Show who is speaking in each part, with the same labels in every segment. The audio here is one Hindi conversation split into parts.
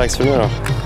Speaker 1: dags för nu då.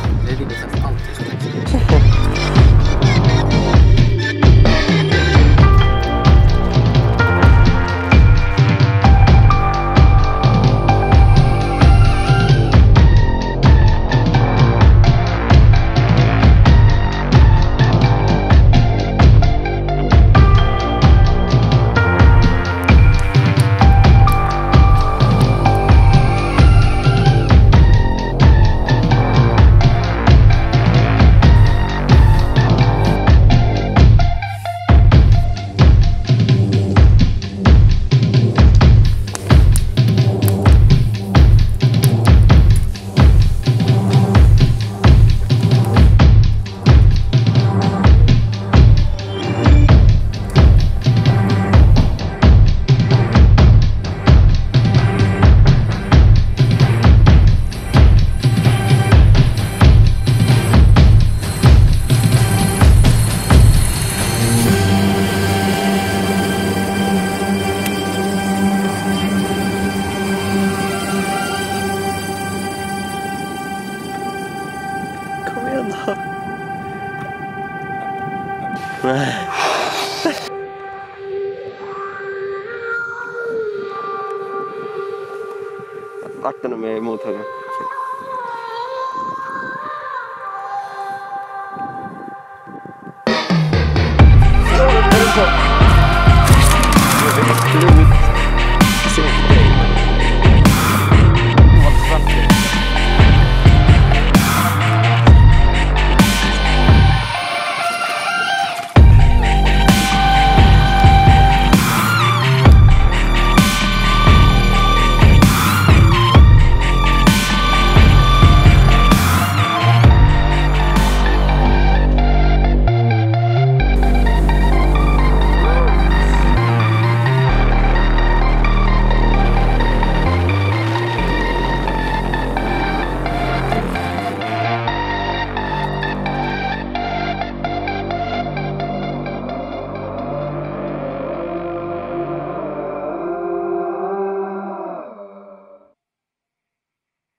Speaker 1: attano me motaga Thank you.